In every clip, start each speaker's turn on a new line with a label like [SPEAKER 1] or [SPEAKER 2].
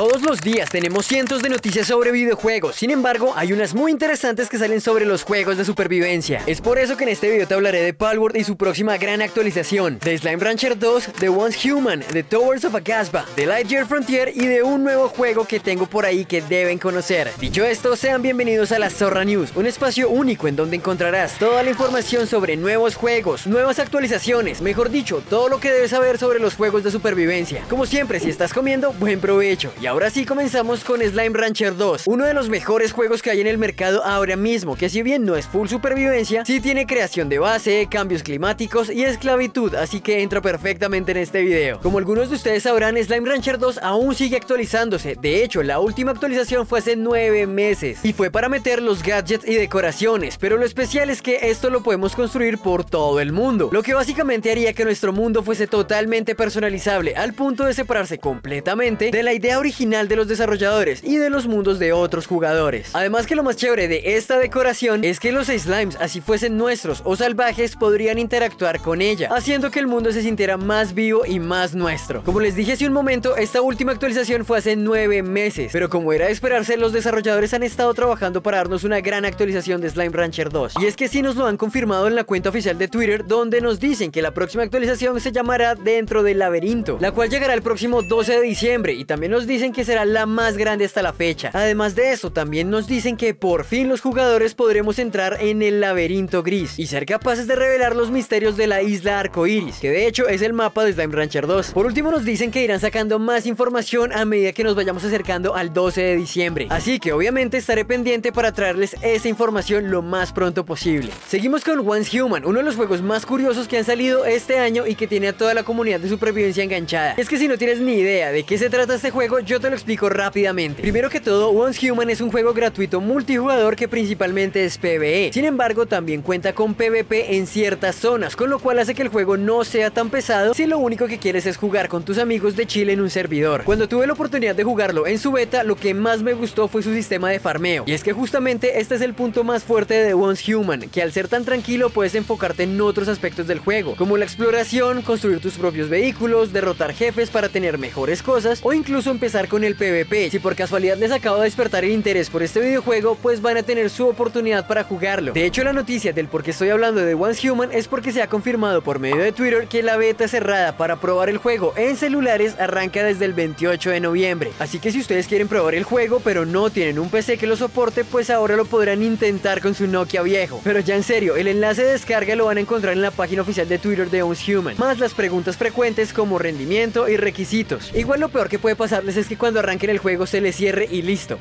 [SPEAKER 1] Todos los días tenemos cientos de noticias sobre videojuegos, sin embargo hay unas muy interesantes que salen sobre los juegos de supervivencia. Es por eso que en este video te hablaré de Palworld y su próxima gran actualización, de Slime Rancher 2, de Once Human, de Towers of Agasba, de Lightyear Frontier y de un nuevo juego que tengo por ahí que deben conocer. Dicho esto, sean bienvenidos a la Zorra News, un espacio único en donde encontrarás toda la información sobre nuevos juegos, nuevas actualizaciones, mejor dicho, todo lo que debes saber sobre los juegos de supervivencia. Como siempre, si estás comiendo, buen provecho. Ahora sí comenzamos con Slime Rancher 2, uno de los mejores juegos que hay en el mercado ahora mismo, que si bien no es full supervivencia, sí tiene creación de base, cambios climáticos y esclavitud, así que entra perfectamente en este video. Como algunos de ustedes sabrán, Slime Rancher 2 aún sigue actualizándose, de hecho la última actualización fue hace 9 meses, y fue para meter los gadgets y decoraciones, pero lo especial es que esto lo podemos construir por todo el mundo, lo que básicamente haría que nuestro mundo fuese totalmente personalizable, al punto de separarse completamente de la idea original de los desarrolladores y de los mundos de otros jugadores. Además que lo más chévere de esta decoración es que los slimes, así fuesen nuestros o salvajes, podrían interactuar con ella, haciendo que el mundo se sintiera más vivo y más nuestro. Como les dije hace un momento, esta última actualización fue hace 9 meses, pero como era de esperarse, los desarrolladores han estado trabajando para darnos una gran actualización de Slime Rancher 2. Y es que sí nos lo han confirmado en la cuenta oficial de Twitter, donde nos dicen que la próxima actualización se llamará Dentro del Laberinto, la cual llegará el próximo 12 de diciembre y también nos dicen que será la más grande hasta la fecha. Además de eso, también nos dicen que por fin los jugadores podremos entrar en el laberinto gris y ser capaces de revelar los misterios de la isla arcoiris, que de hecho es el mapa de Slime Rancher 2. Por último nos dicen que irán sacando más información a medida que nos vayamos acercando al 12 de diciembre, así que obviamente estaré pendiente para traerles esa información lo más pronto posible. Seguimos con Once Human, uno de los juegos más curiosos que han salido este año y que tiene a toda la comunidad de supervivencia enganchada. Es que si no tienes ni idea de qué se trata este juego, yo te lo explico rápidamente. Primero que todo, Once Human es un juego gratuito multijugador que principalmente es PvE. Sin embargo, también cuenta con PvP en ciertas zonas, con lo cual hace que el juego no sea tan pesado si lo único que quieres es jugar con tus amigos de Chile en un servidor. Cuando tuve la oportunidad de jugarlo en su beta, lo que más me gustó fue su sistema de farmeo. Y es que justamente este es el punto más fuerte de Once Human, que al ser tan tranquilo puedes enfocarte en otros aspectos del juego, como la exploración, construir tus propios vehículos, derrotar jefes para tener mejores cosas o incluso empezar con el PvP. Si por casualidad les acabo de despertar el interés por este videojuego, pues van a tener su oportunidad para jugarlo. De hecho, la noticia del por qué estoy hablando de Once Human es porque se ha confirmado por medio de Twitter que la beta cerrada para probar el juego en celulares arranca desde el 28 de noviembre. Así que si ustedes quieren probar el juego pero no tienen un PC que lo soporte, pues ahora lo podrán intentar con su Nokia viejo. Pero ya en serio, el enlace de descarga lo van a encontrar en la página oficial de Twitter de Once Human, más las preguntas frecuentes como rendimiento y requisitos. Igual lo peor que puede pasarles es que cuando arranquen el juego se les cierre y listo.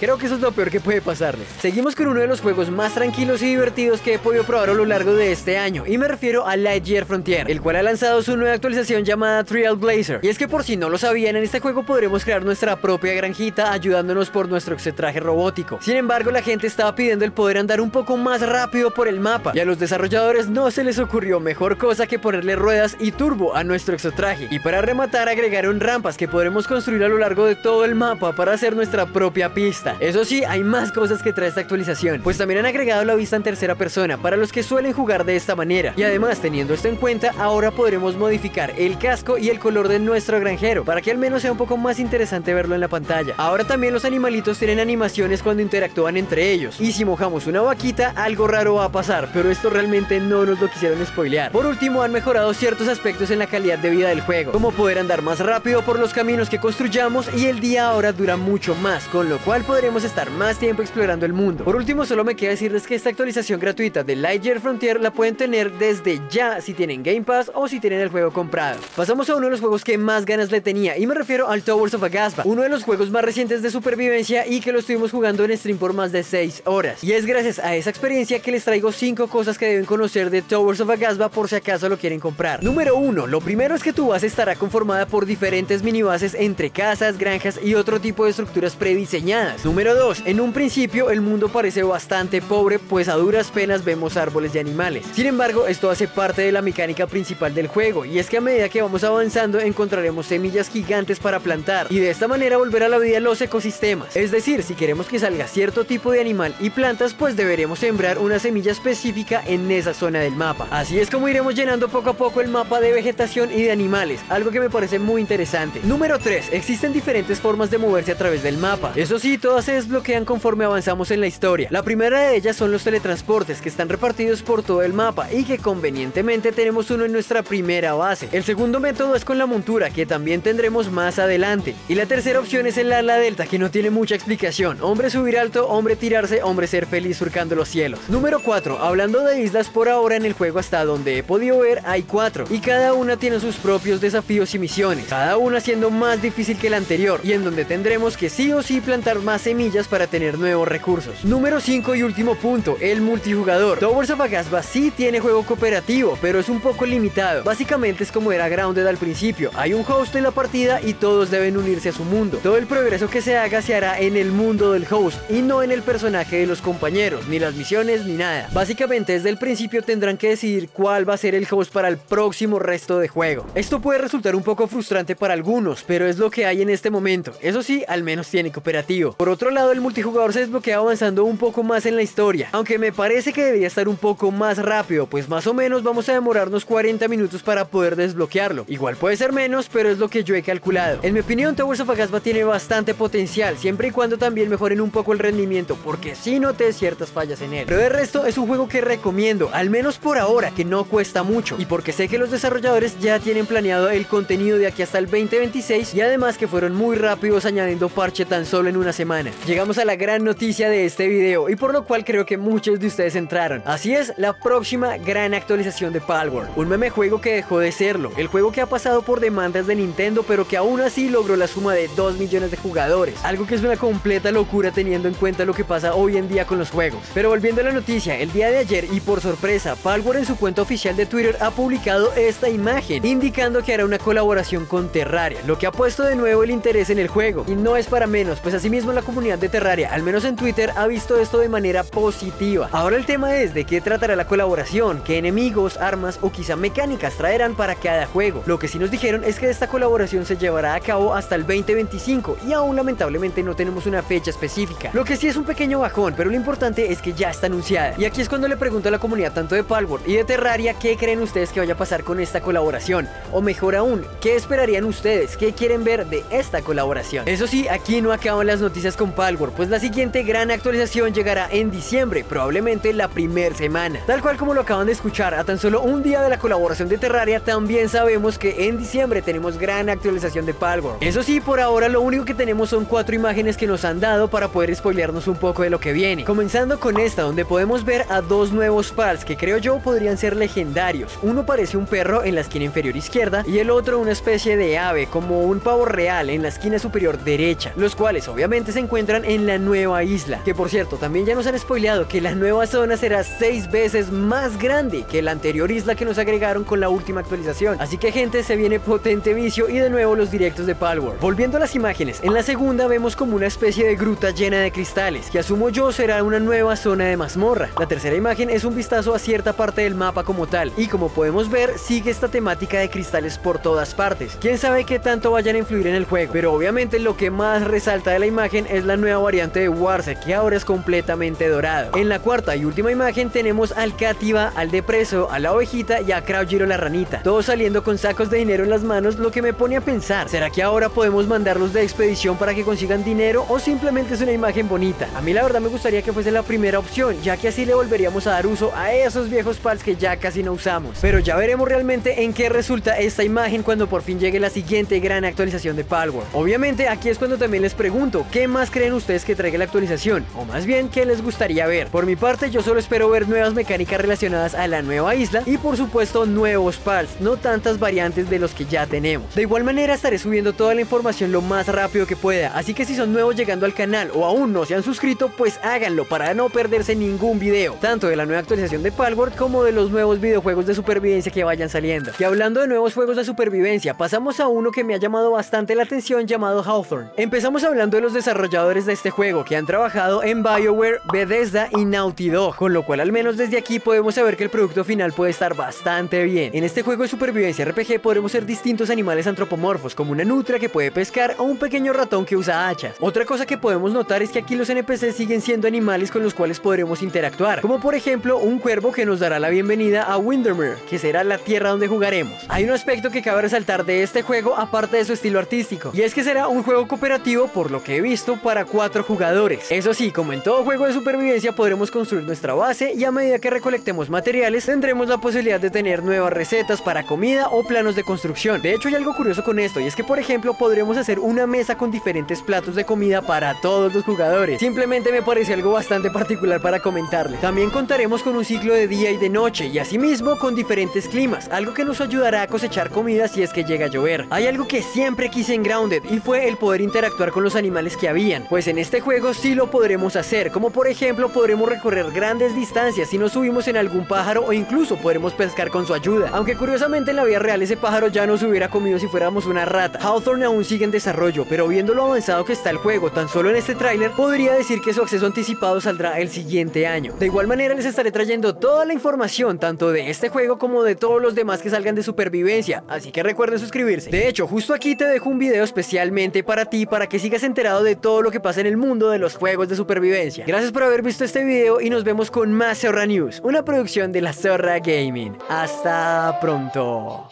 [SPEAKER 1] Creo que eso es lo peor que puede pasarles. Seguimos con uno de los juegos más tranquilos y divertidos que he podido probar a lo largo de este año, y me refiero a Lightyear Frontier, el cual ha lanzado su nueva actualización llamada Trailblazer. Y es que por si no lo sabían, en este juego podremos crear nuestra propia granjita ayudándonos por nuestro extraje robótico. Sin embargo, la gente estaba pidiendo el poder andar un poco más rápido por el mapa, y a los desarrolladores no se les ocurrió mejor cosa que ponerle ruedas y turbo a nuestro exotraje. Y para rematar, agregaron rampas que podremos construir a lo largo de todo el mapa para hacer nuestra propia pista. Eso sí, hay más cosas que trae esta actualización, pues también han agregado la vista en tercera persona para los que suelen jugar de esta manera. Y además, teniendo esto en cuenta, ahora podremos modificar el casco y el color de nuestro granjero, para que al menos sea un poco más interesante verlo en la pantalla. Ahora también los animalitos tienen animaciones cuando interactúan entre ellos, y si mojamos una vaquita, algo raro va a pasar, pero esto realmente no nos lo quisieron spoilear. Por último, han mejorado ciertos aspectos en la calidad de vida del juego, como poder andar más rápido por los caminos que construyamos y el día ahora dura mucho más, con lo cual podremos estar más tiempo explorando el mundo. Por último, solo me queda decirles que esta actualización gratuita de Lightyear Frontier la pueden tener desde ya si tienen Game Pass o si tienen el juego comprado. Pasamos a uno de los juegos que más ganas le tenía y me refiero al Towers of Agasba, uno de los juegos más recientes de supervivencia y que lo estuvimos jugando en stream por más de 6 horas. Y es gracias a esa experiencia que les traigo 5 cosas que deben conocer de Towers of Agasba por si acaso lo quieren comprar. Número 1. Lo primero es que tu base estará conformada por diferentes mini bases entre casas, granjas y otro tipo de estructuras prediseñadas. Número 2. En un principio el mundo parece bastante pobre, pues a duras penas vemos árboles y animales. Sin embargo, esto hace parte de la mecánica principal del juego, y es que a medida que vamos avanzando encontraremos semillas gigantes para plantar, y de esta manera volver a la vida los ecosistemas. Es decir, si queremos que salga cierto tipo de animal y plantas, pues deberemos sembrar una semilla específica en esa zona del mapa. Así es como iremos llenando poco a poco el mapa de vegetación y de animales, algo que me parece muy interesante. Número 3. Existen diferentes formas de moverse a través del mapa. Eso sí, todas se desbloquean conforme avanzamos en la historia. La primera de ellas son los teletransportes, que están repartidos por todo el mapa y que convenientemente tenemos uno en nuestra primera base. El segundo método es con la montura, que también tendremos más adelante. Y la tercera opción es el ala delta, que no tiene mucha explicación. Hombre subir alto, hombre tirarse, hombre ser feliz surcando los cielos. Número 4. Hablando de islas, por ahora en el juego hasta donde he podido ver hay 4 y cada una tiene sus propios desafíos y misiones, cada una siendo más difícil que la anterior y en donde tendremos que sí o sí plantar más semillas para tener nuevos recursos. Número 5 y último punto, el multijugador. Towers of Agasba sí tiene juego cooperativo, pero es un poco limitado. Básicamente es como era Grounded al principio, hay un host en la partida y todos deben unirse a su mundo. Todo el progreso que se haga se hará en el mundo del host y no en el personaje de los compañeros, ni las misiones ni nada. Básicamente desde el principio tendrán que decidir cuál va a ser el host para el próximo resto de juego. Esto puede resultar un poco frustrante para algunos, pero es lo que hay en este momento. Eso sí, al menos tiene cooperativo. Por otro lado, el multijugador se desbloquea avanzando un poco más en la historia, aunque me parece que debería estar un poco más rápido, pues más o menos vamos a demorarnos 40 minutos para poder desbloquearlo. Igual puede ser menos, pero es lo que yo he calculado. En mi opinión, Towers of Agasba tiene bastante potencial, siempre y cuando también mejoren un poco el rendimiento, porque sí noté ciertas fallas en él. Pero de resto es un juego que recomiendo, al menos por ahora, que no cuesta mucho, y porque sé que los desarrolladores ya tienen planeado el contenido de aquí hasta el 2026 y además que fueron muy rápidos añadiendo parche tan solo en una semana. Llegamos a la gran noticia de este video y por lo cual creo que muchos de ustedes entraron. Así es, la próxima gran actualización de Palworld, un meme juego que dejó de serlo, el juego que ha pasado por demandas de Nintendo pero que aún así logró la suma de 2 millones de jugadores, algo que es una completa locura teniendo en cuenta lo que pasa hoy en día con los juegos. Pero volviendo a la noticia, el día de ayer y por sorpresa, Palworld en su cuenta oficial de Twitter ha publicado esta imagen, indicando que hará una colaboración con Terraria, lo que ha puesto de nuevo el interés en el juego. Y no es para menos, pues asimismo la comunidad de Terraria, al menos en Twitter, ha visto esto de manera positiva. Ahora el tema es de qué tratará la colaboración, qué enemigos, armas o quizá mecánicas traerán para cada juego. Lo que sí nos dijeron es que esta colaboración se llevará a cabo hasta el 2025 y aún lamentablemente no tenemos una fecha específica. Lo que sí es un pequeño bajón, pero lo importante es que ya está anunciada. Y aquí es cuando le pregunto a la comunidad tanto de Palworld y de Terraria qué creen ustedes que vaya a pasar con esta colaboración. O mejor aún, ¿qué esperarían ustedes? ¿Qué quieren ver de esta colaboración? Eso sí, aquí no acaban las noticias con Palworld, pues la siguiente gran actualización llegará en diciembre, probablemente la primera semana. Tal cual como lo acaban de escuchar, a tan solo un día de la colaboración de Terraria, también sabemos que en diciembre tenemos gran actualización de Palworld. Eso sí, por ahora lo único que tenemos son cuatro imágenes que nos han dado para poder spoilearnos un poco de lo que viene. Comenzando con esta, donde podemos ver a dos nuevos pals que creo yo podrían ser legendarios. Uno parece un perro en la esquina inferior izquierda y el otro una especie de ave, como un pavo real en la esquina superior derecha, los cuales obviamente se encuentran en la nueva isla. Que por cierto, también ya nos han spoileado que la nueva zona será seis veces más grande que la anterior isla que nos agregaron con la última actualización. Así que gente, se viene potente vicio y de nuevo los directos de Palworld. Volviendo a las imágenes, en la segunda vemos como una especie de gruta llena de cristales, que asumo yo será una nueva zona de mazmorra. La tercera imagen es un vistazo a cierta parte del mapa como tal, y como podemos ver, sigue esta temática de cristales por todas partes. Quién sabe qué tanto vayan a influir en el juego, pero obviamente lo que más resalta de la imagen es la nueva variante de Warse, que ahora es completamente dorado. En la cuarta y última imagen tenemos al Cativa, al Depreso, a la ovejita y a Kraujiro la ranita, todos saliendo con sacos de dinero en las manos, lo que me pone a pensar, ¿será que ahora podemos mandarlos de expedición para que consigan dinero o simplemente es una imagen bonita? A mí la verdad me gustaría que fuese la primera opción, ya que así le volveríamos a dar uso a esos viejos pals que ya casi no usamos. Pero ya veremos realmente en qué resulta esta imagen cuando por fin llegue la siguiente gran actualización de Palworld. Obviamente aquí es cuando también les pregunto, ¿qué más creen ustedes que traiga la actualización? O más bien, ¿qué les gustaría ver? Por mi parte yo solo espero ver nuevas mecánicas relacionadas a la nueva isla y por supuesto nuevos pals, no tantas variantes de los que ya tenemos. De igual manera estaré subiendo toda la información lo más rápido que pueda, así que si son nuevos llegando al canal o aún no se han suscrito, pues háganlo para no perderse ningún video, tanto de la nueva actualización de Palworld como de los nuevos videojuegos de supervivencia que vayan saliendo. Y hablando de nuevos juegos de supervivencia, pasamos a uno que me ha llamado bastante la atención llamado Hawthorne. Empezamos hablando de los desarrolladores de este juego que han trabajado en BioWare, Bethesda y Naughty Dog, con lo cual al menos desde aquí podemos saber que el producto final puede estar bastante bien. En este juego de supervivencia RPG podremos ser distintos animales antropomorfos, como una nutria que puede pescar o un pequeño ratón que usa hachas. Otra cosa que podemos notar es que aquí los NPCs siguen siendo animales con los cuales podremos interactuar, como por ejemplo un cuervo que nos dará la bienvenida a Windermere, que será la tierra donde jugaremos. Hay un aspecto que cabe resaltar de este juego aparte de su estilo artístico, y es que será un juego cooperativo por lo que he visto para cuatro jugadores. Eso sí, como en todo juego de supervivencia podremos construir nuestra base y a medida que recolectemos materiales tendremos la posibilidad de tener nuevas recetas para comida o planos de construcción. De hecho hay algo curioso con esto y es que por ejemplo podremos hacer una mesa con diferentes platos de comida para todos los jugadores. Simplemente me parece algo bastante particular para comentarle. También contaremos con un ciclo de día y de noche y asimismo con diferentes climas, algo que nos ayudará a cosechar comida si es que llega a llover. Hay algo que siempre quise en Grounded y fue el poder interactuar con los animales que pues en este juego sí lo podremos hacer, como por ejemplo podremos recorrer grandes distancias si nos subimos en algún pájaro o incluso podremos pescar con su ayuda. Aunque curiosamente en la vida real ese pájaro ya nos hubiera comido si fuéramos una rata. Hawthorne aún sigue en desarrollo, pero viendo lo avanzado que está el juego tan solo en este tráiler, podría decir que su acceso anticipado saldrá el siguiente año. De igual manera les estaré trayendo toda la información tanto de este juego como de todos los demás que salgan de supervivencia, así que recuerden suscribirse. De hecho, justo aquí te dejo un video especialmente para ti para que sigas enterado de todo lo que pasa en el mundo de los juegos de supervivencia. Gracias por haber visto este video y nos vemos con más Zorra News, una producción de la Zorra Gaming. Hasta pronto.